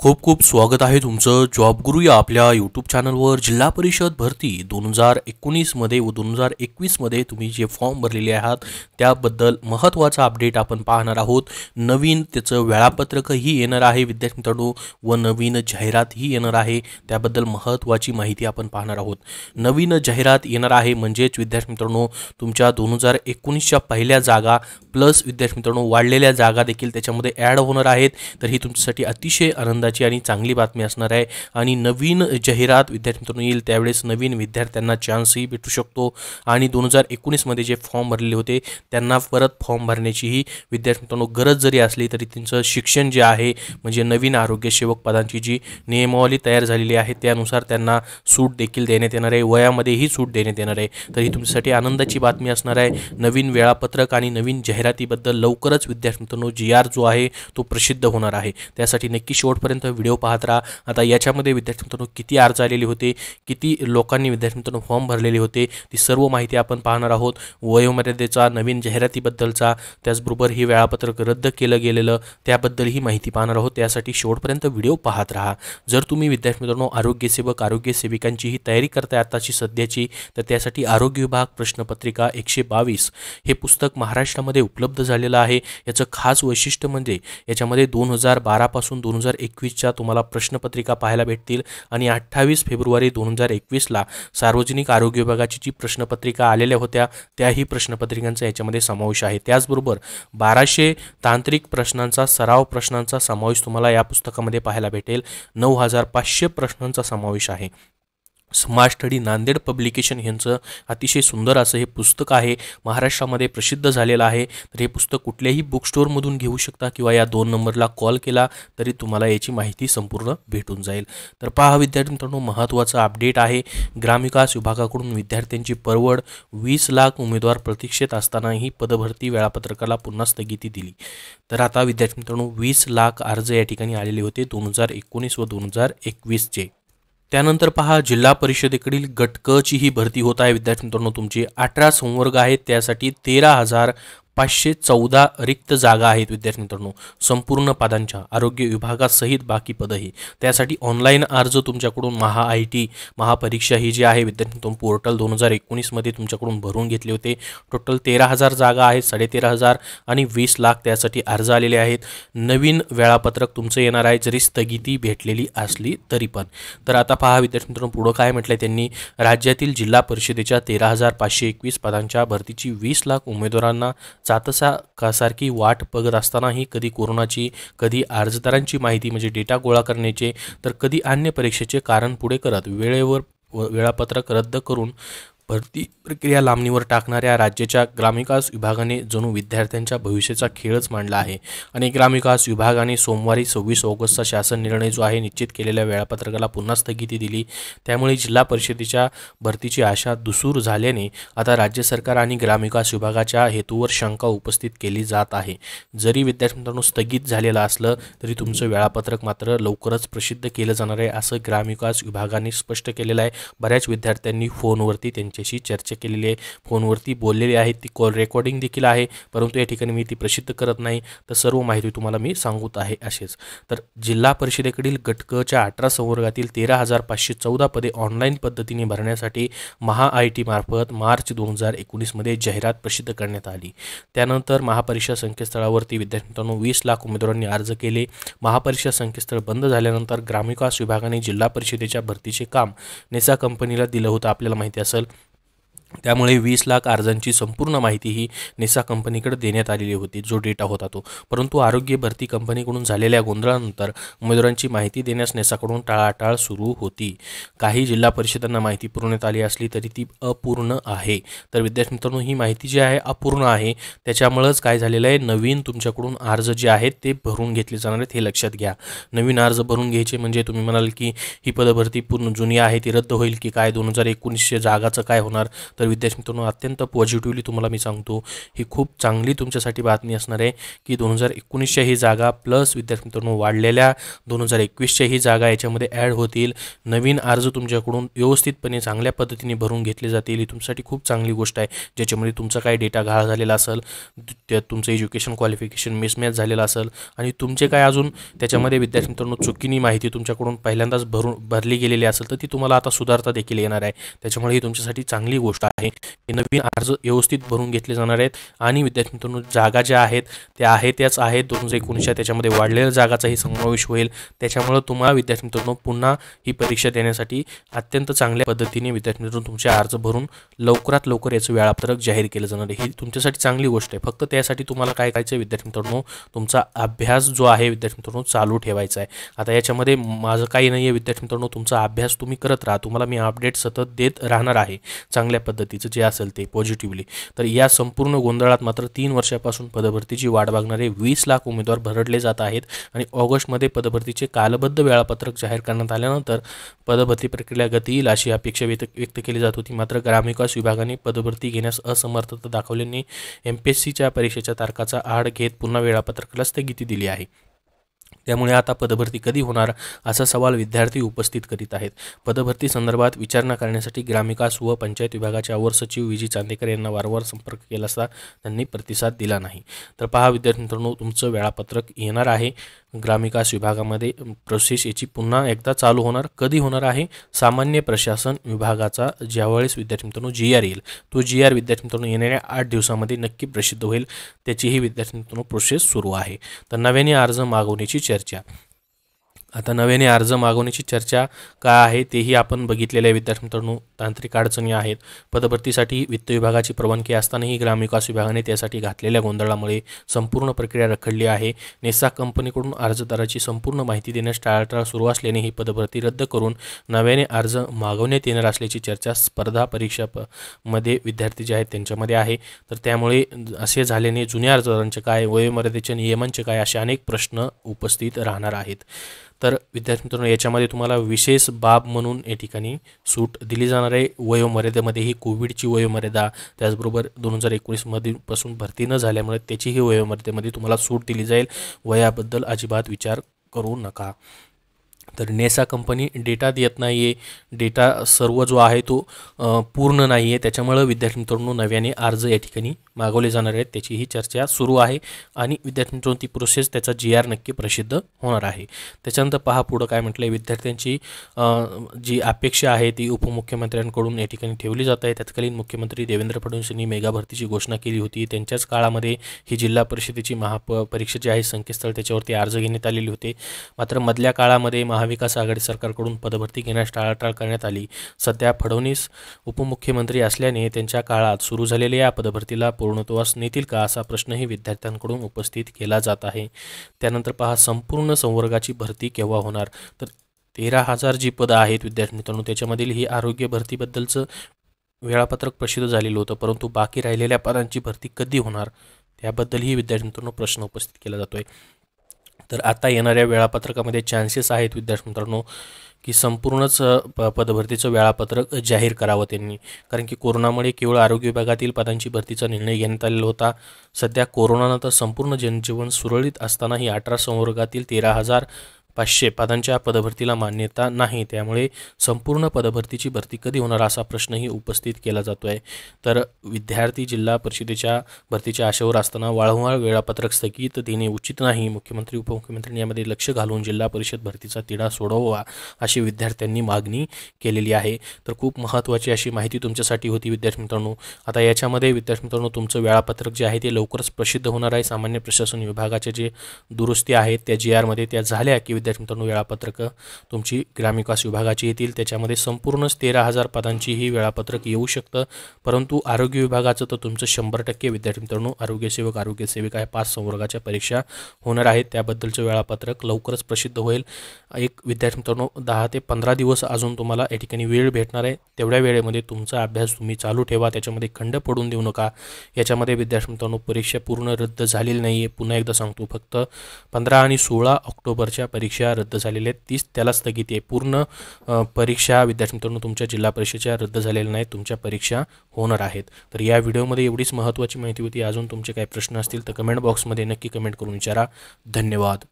खूप खूप स्वागत आहे तुमचं जॉब गुरु या आपल्या यूट्यूब चॅनलवर जिल्हा परिषद भरती दोन हजार एकोणीसमध्ये व दोन हजार एकवीसमध्ये तुम्ही जे फॉर्म भरलेले आहात त्याबद्दल महत्त्वाचा अपडेट आपण पाहणार आहोत. नवीन त्याचं वेळापत्रकही येणार आहे विद्यार्थी मित्रांनो व नवीन जाहिरातही येणार आहे. त्याबद्दल महत्त्वाची माहिती आपण पाहणार आहोत. नवीन जाहिरात येणार आहे म्हणजेच विद्यार्थी मित्रांनो तुमच्या दोन हजार एकोणीसच्या पहिल्या जागा प्लस विद्यार्थी मित्रांनो वाढलेल्या जागा देखील त्याच्यामध्ये ॲड होणार आहेत. तर ही तुमच्यासाठी अतिशय आनंद आनंदाची आणि चांगली बातमी असणार आहे. आणि नवीन जाहिरात विद्यार्थी मित्रांनो येईल त्यावेळेस नवीन विद्यार्थ्यांना चान्सही भेटू शकतो. आणि दोन हजार एकोणीसमध्ये जे फॉर्म भरलेले होते त्यांना परत फॉर्म भरण्याचीही विद्यार्थी मित्रांनो गरज जरी असली तरी त्यांचं शिक्षण जे आहे म्हणजे नवीन आरोग्यसेवक पदांची जी नियमावली तयार झालेली आहे त्यानुसार त्यांना सूट देखील देण्यात येणार आहे. वयामध्येही सूट देण्यात येणार आहे. तर ही तुमच्यासाठी आनंदाची बातमी असणार आहे. नवीन वेळापत्रक आणि नवीन जाहिरातीबद्दल लवकरच विद्यार्थी मित्रांनो जी आर जो आहे तो प्रसिद्ध होणार आहे. त्यासाठी नक्की शेवटपर्यंत शेवटपर्यंत व्हिडिओ पाहत राहा. आता याच्यामध्ये विद्यार्थी मित्रांनो किती अर्ज आलेले होते किती लोकांनी विद्यार्थी मित्रांनो फॉर्म भरलेले होते ती सर्व माहिती आपण पाहणार आहोत. वयोमर्यादेचा नवीन जाहिरातीबद्दलचा त्याचबरोबर ही वेळापत्रक रद्द केलं गेलेलं त्याबद्दल ही माहिती पाहणार आहोत. त्यासाठी शेवटपर्यंत व्हिडिओ पाहत राहा. जर तुम्ही विद्यार्थी मित्रांनो आरोग्यसेवक आरोग्य सेविकांची ही तयारी करताय आताची सध्याची तर त्यासाठी आरोग्य विभाग प्रश्नपत्रिका एकशे बावीस हे पुस्तक महाराष्ट्रामध्ये उपलब्ध झालेलं आहे. याचं खास वैशिष्ट्य म्हणजे याच्यामध्ये दोन हजार बारापासून दोन हजार एकवीस एकवीसच्या तुम्हाला प्रश्नपत्रिका पाहायला भेटतील आणि अठ्ठावीस फेब्रुवारी दोन हजार एकवीसला सार्वजनिक आरोग्य विभागाची जी प्रश्नपत्रिका आलेल्या होत्या त्याही प्रश्नपत्रिकांचा याच्यामध्ये समावेश आहे. त्याचबरोबर बाराशे तांत्रिक प्रश्नांचा सराव प्रश्नांचा समावेश तुम्हाला या पुस्तकामध्ये पाहायला भेटेल. नऊ हजार पाचशे प्रश्नांचा समावेश आहे. स्मार्ट स्टडी नांदेड पब्लिकेशन यांचं अतिशय सुंदर असं हे पुस्तक आहे. महाराष्ट्रामध्ये प्रसिद्ध झालेलं आहे. तर हे पुस्तक कुठल्याही बुक स्टोअरमधून घेऊ शकता किंवा या दोन नंबरला कॉल केला तरी तुम्हाला याची माहिती संपूर्ण भेटून जाईल. तर पहा विद्यार्थी मित्रांनो महत्त्वाचा अपडेट आहे. ग्रामविकास विभागाकडून विद्यार्थ्यांची परवड वीस लाख उमेदवार प्रतीक्षेत असतानाही पदभरती वेळापत्रकाला पुन्हा स्थगिती दिली. तर आता विद्यार्थी मित्रांनो वीस लाख अर्ज या ठिकाणी आलेले होते दोन हजार एकोणीस व दोन हजार एकवीसचे. त्यानंतर पहा जिल्हा परिषदेकडील गटकची ही भरती होत आहे. विद्यार्थी मित्रांनो तुमची अठरा संवर्ग आहेत. त्यासाठी तेरा हजार पाचशे चौदा रिक्त जागा आहेत विद्यार्थी मित्रांनो. संपूर्ण पदांच्या आरोग्य विभागासहित बाकी पदही. त्यासाठी ऑनलाईन अर्ज तुमच्याकडून महा आय टी महापरीक्षा ही जी आहे विद्यार्थी मित्रांनो पोर्टल दोन हजार एकोणीसमध्ये तुमच्याकडून भरून घेतले होते. टोटल तेरा हजार जागा आहेत साडेतेरा हजार आणि वीस लाख त्यासाठी अर्ज आलेले आहेत. नवीन वेळापत्रक तुमचं येणार आहे जरी स्थगिती भेटलेली असली तरी पण. तर आता पहा विद्यार्थी मित्रांनो पुढं काय म्हटलं त्यांनी? राज्यातील जिल्हा परिषदेच्या तेरा हजार पाचशे एकवीस पदांच्या भरतीची वीस लाख उमेदवारांना जातसा कासारखी वाट बघत असतानाही कधी कोरोनाची कधी अर्जदारांची माहिती म्हणजे डेटा गोळा करण्याचे तर कधी अन्य परीक्षेचे कारण पुढे करत वेळेवर वेळापत्रक रद्द करून भरती प्रक्रिया लांबणीवर टाकणाऱ्या राज्याच्या ग्रामविकास विभागाने जणू विद्यार्थ्यांच्या भविष्याचा खेळच मांडला आहे. आणि ग्रामविकास विभागाने सोमवारी सव्वीस ऑगस्टचा शासन निर्णय जो आहे निश्चित केलेल्या वेळापत्रकाला पुन्हा स्थगिती दिली. त्यामुळे जिल्हा परिषदेच्या भरतीची आशा दुसूर झाल्याने आता राज्य सरकार आणि ग्रामविकास विभागाच्या हेतूवर शंका उपस्थित केली जात आहे. जरी विद्यार्थी स्थगित झालेलं असलं तरी तुमचं वेळापत्रक मात्र लवकरच प्रसिद्ध केलं जाणार आहे असं ग्रामविकास विभागाने स्पष्ट केलेलं आहे. बऱ्याच विद्यार्थ्यांनी फोनवरती त्यांची त्यांच्याशी चर्चा केलेली आहे. फोनवरती बोललेली आहे. ती कॉल रेकॉर्डिंग देखील आहे. परंतु या ठिकाणी मी ती प्रसिद्ध करत नाही. तर सर्व माहिती तुम्हाला मी सांगत आहे असेच. तर जिल्हा परिषदेकडील गटकच्या अठरा संवर्गातील तेरा हजार पाचशे चौदा पदे ऑनलाईन पद्धतीने भरण्यासाठी महा आय टी मार्फत मार्च दोन हजार एकोणीसमध्ये जाहिरात प्रसिद्ध करण्यात आली. त्यानंतर महापरीक्षा संकेतस्थळावरती विद्यार्थ्यांनो वीस लाख उमेदवारांनी अर्ज केले. महापरीक्षा संकेतस्थळ बंद झाल्यानंतर ग्रामविकास विभागाने जिल्हा परिषदेच्या भरतीचे काम नेसा कंपनीला दिलं होतं. आपल्याला माहिती असेल त्यामुळे वीस लाख अर्जांची संपूर्ण माहिती ही नेसा कंपनीकडे देण्यात आलेली होती जो डेटा होता तो. परंतु आरोग्य भरती कंपनीकडून झालेल्या गोंधळानंतर उमेदवारांची माहिती देण्यास नेसाकडून टाळाटाळ सुरू होती. काही जिल्हा परिषदांना माहिती पुरवण्यात आली असली तरी ती अपूर्ण आहे. तर विद्यार्थी मित्रांनो ही माहिती जी आहे अपूर्ण आहे. त्याच्यामुळंच काय झालेलं आहे नवीन तुमच्याकडून अर्ज जे आहेत ते भरून घेतले जाणार आहेत हे लक्षात घ्या. नवीन अर्ज भरून घ्यायचे म्हणजे तुम्ही म्हणाल की ही पदभरती पूर्ण जुनी आहे ती रद्द होईल की काय? दोन हजार एकोणीसशे जागाचं काय होणार? तर विद्यार्थी मित्रांनो अत्यंत पॉझिटिव्हली तुम्हाला मी सांगतो ही खूप चांगली तुमच्यासाठी बातमी असणार आहे की दोन हजार एकोणीसच्या ही जागा प्लस विद्यार्थी मित्रांनो वाढलेल्या दोन हजार एकवीसच्या ही जागा याच्यामध्ये ॲड होतील. नवीन अर्ज तुमच्याकडून व्यवस्थितपणे चांगल्या पद्धतीने भरून घेतले जातील. ही तुमच्यासाठी खूप चांगली गोष्ट आहे. ज्याच्यामध्ये तुमचा काय डेटा घाळ झालेला असेल त्यात तुमचं एज्युकेशन क्वालिफिकेशन मिसमॅच झालेलं असेल आणि तुमचे काय अजून त्याच्यामध्ये विद्यार्थी मित्रांनो चुकीनी माहिती तुमच्याकडून पहिल्यांदाच भरून भरली गेलेली असेल तर ती तुम्हाला आता सुधारता देखील येणार आहे. त्याच्यामुळे ही तुमच्यासाठी चांगली गोष्ट आहे. हे नवीन अर्ज व्यवस्थित भरून घेतले जाणार आहेत आणि विद्यार्थी मित्रांनो जागा ज्या आहेत त्या आहेत त्याच आहेत. दोन हजार एकोणीसच्या त्याच्यामध्ये वाढलेल्या जागाचाही समावेश होईल. त्याच्यामुळं तुम्हाला विद्यार्थी मित्रांनो पुन्हा ही परीक्षा देण्यासाठी अत्यंत चांगल्या पद्धतीने विद्यार्थी मित्रांनो तुमचे अर्ज भरून लवकरात लवकर याचं वेळापत्रक जाहीर केलं जाणार आहे. ही तुमच्यासाठी चांगली गोष्ट आहे. फक्त त्यासाठी तुम्हाला काय करायचं विद्यार्थी मित्रांनो तुमचा अभ्यास जो आहे विद्यार्थी मित्रांनो चालू ठेवायचा आहे. आता याच्यामध्ये माझं काही नाही आहे विद्यार्थी मित्रांनो तुमचा अभ्यास तुम्ही करत राहा. तुम्हाला मी अपडेट सतत देत राहणार आहे. चांगल्या तिचं जे असेल ते पॉझिटिव्हली तर या संपूर्ण गोंधळात मात्र तीन वर्षापासून पदभरतीची वाट बघणारे वीस लाख उमेदवार भरडले जात आहेत आणि ऑगस्टमध्ये पदभरतीचे कालबद्ध वेळापत्रक जाहीर करण्यात आल्यानंतर पदभरती प्रक्रिया गती येईल अशी अपेक्षा व्यक्त व्यक्त केली जात होती. मात्र ग्रामविकास विभागाने पदभरती घेण्यास असमर्थता दाखवल्याने एम पी एस सीच्या परीक्षेच्या तारखाचा आड घेत पुन्हा वेळापत्रकाला स्थगिती दिली आहे. त्यामुळे आता पदभरती कधी होणार असा सवाल विद्यार्थी उपस्थित करीत आहेत. पदभरती संदर्भात विचारणा करण्यासाठी ग्रामविकास व पंचायत विभागाचे अवर सचिव विजी चांदेकर यांना वारंवार संपर्क केला असता त्यांनी प्रतिसाद दिला नाही. तर पहा विद्यार्थी मित्रांनो तुमचं वेळापत्रक येणार आहे. ग्रामविकास विभागामध्ये प्रोसेस याची पुन्हा एकदा चालू होणार कधी होणार आहे? सामान्य प्रशासन विभागाचा ज्यावेळेस विद्यार्थी मित्रांनो जी आर येईल तो जी आर विद्यार्थी मित्रांनो येणाऱ्या आठ दिवसामध्ये नक्की प्रसिद्ध होईल त्याचीही विद्यार्थी मित्रांनो प्रोसेस सुरू आहे. तर नव्याने अर्ज मागवण्याची चर्चा. आता नव्याने अर्ज मागवण्याची चर्चा काय आहे तेही आपण बघितलेल्या आहे. विद्यार्थी मित्रांनो तांत्रिक अडचणी आहेत. पदभरतीसाठी वित्त विभागाची परवानगी असतानाही ग्रामविकास विभागाने त्यासाठी घातलेल्या गोंधळामुळे संपूर्ण प्रक्रिया रखडली आहे. नेसा कंपनीकडून अर्जदाराची संपूर्ण माहिती देण्यास टाळाटाळ सुरू असल्याने ही पदभरती रद्द करून नव्याने अर्ज मागवण्यात येणार असल्याची चर्चा स्पर्धा परीक्षा प मध्ये विद्यार्थी जे आहेत त्यांच्यामध्ये आहे. तर त्यामुळे असे झाल्याने जुन्या अर्जदारांचे काय वयोमर्यादेच्या नियमांचे काय असे अनेक प्रश्न उपस्थित राहणार आहेत. तर तर विद्यार्थी मित्रांनो याच्यामध्ये तुम्हाला विशेष बाब म्हणून या ठिकाणी सूट दिली जाणार आहे. वयोमर्यादेमध्ये ही कोविडची वयोमर्यादा त्याचबरोबर दोन हजार एकोणीसमधीपासून भरती न झाल्यामुळे त्याचीही वयोमर्यादेमध्ये तुम्हाला सूट दिली जाईल. वयाबद्दल अजिबात विचार करू नका. तर नेसा कंपनी डेटा देत नाही आहे डेटा सर्व जो आहे तो पूर्ण नाही आहे त्याच्यामुळं विद्यार्थी मित्रांनो नव्याने अर्ज या ठिकाणी मागवले जाणार आहेत. त्याची ही चर्चा सुरू आहे आणि विद्यार्थी मित्रांनो ती प्रोसेस त्याचा जी आर नक्की प्रसिद्ध होणार आहे. त्याच्यानंतर पहा पुढं काय म्हटलं आहे विद्यार्थ्यांची जी अपेक्षा आहे ती उपमुख्यमंत्र्यांकडून या ठिकाणी ठेवली जात आहे. तत्कालीन मुख्यमंत्री देवेंद्र फडणवीस यांनी मेगा भरतीची घोषणा केली होती. त्यांच्याच काळामध्ये ही जिल्हा परिषदेची महाप परीक्षा जी आहे संकेतस्थळ त्याच्यावरती अर्ज घेण्यात आलेले होते. मात्र मधल्या काळामध्ये महाविकास आघाडी सरकारकडून पदभरती घेण्यास टाळाटाळ करण्यात आली. सध्या फडणवीस उपमुख्यमंत्री असल्याने त्यांच्या काळात सुरू झालेल्या या पदभरतीला पूर्णत्वास नेतील का असा प्रश्नही विद्यार्थ्यांकडून उपस्थित केला जात आहे. त्यानंतर पहा संपूर्ण संवर्गाची भरती केव्हा होणार? तर तेरा हजार जी पदं आहेत विद्यार्थी मित्रांनो त्याच्यामधील ही आरोग्य भरतीबद्दलचं वेळापत्रक प्रसिद्ध झालेलं होतं परंतु बाकी राहिलेल्या पदांची भरती कधी होणार? त्याबद्दलही विद्यार्थी मित्रांनो प्रश्न उपस्थित केला जातो आहे तर आता येणाऱ्या वेळापत्रकामध्ये चान्सेस आहेत विद्यार्थी मित्रांनो की संपूर्णच प पदभरतीचं वेळापत्रक जाहीर करावं त्यांनी. कारण की कोरोनामुळे केवळ आरोग्य विभागातील पदांची भरतीचा निर्णय घेण्यात आलेला होता. सध्या कोरोनानंतर संपूर्ण जनजीवन सुरळीत असतानाही अठरा संवर्गातील तेरा हजार पाचशे पदांच्या पदभरतीला मान्यता नाही. त्यामुळे संपूर्ण पदभरतीची भरती कधी होणार असा प्रश्नही उपस्थित केला जातो आहे तर विद्यार्थी जिल्हा परिषदेच्या भरतीच्या आशेवर असताना वाळंवाळ वेळापत्रक स्थगित देणे उचित नाही. मुख्यमंत्री उपमुख्यमंत्र्यांनी यामध्ये लक्ष घालून जिल्हा परिषद भरतीचा तिढा सोडवा अशी विद्यार्थ्यांनी मागणी केलेली आहे. तर खूप महत्त्वाची अशी माहिती तुमच्यासाठी होती विद्यार्थी मित्रांनो. आता याच्यामध्ये विद्यार्थी मित्रांनो तुमचं वेळापत्रक जे आहे ते लवकरच प्रसिद्ध होणार आहे. सामान्य प्रशासन विभागाचे जे दुरुस्ती आहेत त्या जी आरमध्ये त्या झाल्या की विद्यार्थी मित्रांनो वेळापत्रक तुमची ग्रामविकास विभागाची येतील. त्याच्यामध्ये संपूर्णच तेरा हजार पदांची ही वेळापत्रक येऊ शकतं. परंतु आरोग्य विभागाचं तर तुमचं शंभर टक्के. विद्यार्थी मित्रांनो आरोग्यसेवक आरोग्यसेविका ह्या पाच संवर्गाच्या परीक्षा होणार आहेत. त्याबद्दलचं वेळापत्रक लवकरच प्रसिद्ध होईल. एक विद्यार्थी मित्रांनो दहा ते पंधरा दिवस अजून तुम्हाला या ठिकाणी वेळ भेटणार आहे. तेवढ्या वेळेमध्ये तुमचा अभ्यास तुम्ही चालू ठेवा. त्याच्यामध्ये खंड पडून देऊ नका. याच्यामध्ये विद्यार्थी मित्रांनो परीक्षा पूर्ण रद्द झालेली नाही आहे पुन्हा एकदा सांगतो फक्त पंधरा आणि सोळा ऑक्टोबरच्या परीक्षा परीक्षा रद्द झालेल्या आहेत. तीच त्याला स्थगिती आहे. पूर्ण परीक्षा विद्यार्थी मित्रांनो तुमच्या जिल्हा परिषदेच्या रद्द झालेल्या नाहीत. तुमच्या परीक्षा होणार आहेत. तर या व्हिडिओमध्ये एवढीच महत्त्वाची माहिती होती. अजून तुमचे काही प्रश्न असतील तर कमेंट बॉक्समध्ये नक्की कमेंट करून विचारा. धन्यवाद.